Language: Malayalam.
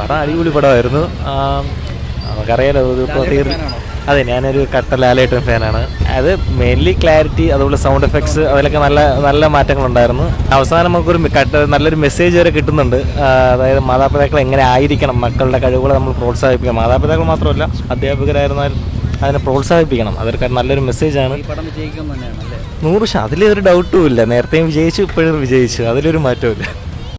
പടം അടിപൊളി പടമായിരുന്നു. നമുക്കറിയാലോ ഇത് ഇപ്പോൾ അതെ ഞാനൊരു കട്ട ലാലേട്ടൻ ഫാനാണ്. അത് മെയിൻലി ക്ലാരിറ്റി അതുപോലെ സൗണ്ട് എഫക്ട്സ് അതിലൊക്കെ നല്ല നല്ല മാറ്റങ്ങളുണ്ടായിരുന്നു. അവസാനം നമുക്കൊരു കട്ട നല്ലൊരു മെസ്സേജ് വരെ കിട്ടുന്നുണ്ട്. അതായത് മാതാപിതാക്കൾ എങ്ങനെ ആയിരിക്കണം മക്കളുടെ കഴിവുകളെ നമ്മൾ പ്രോത്സാഹിപ്പിക്കണം. മാതാപിതാക്കൾ മാത്രമല്ല അധ്യാപകരായിരുന്നാൽ അതിനെ പ്രോത്സാഹിപ്പിക്കണം. അതൊരു നല്ലൊരു മെസ്സേജാണ് ഈ തന്നെയാണ് അല്ലേ? നൂറ് ശതമാനം അതിലൊരു ഡൗട്ടും ഇല്ല. നേരത്തെയും വിജയിച്ചു ഇപ്പോഴും വിജയിച്ചു. അതിലൊരു മാറ്റവും ഇല്ല.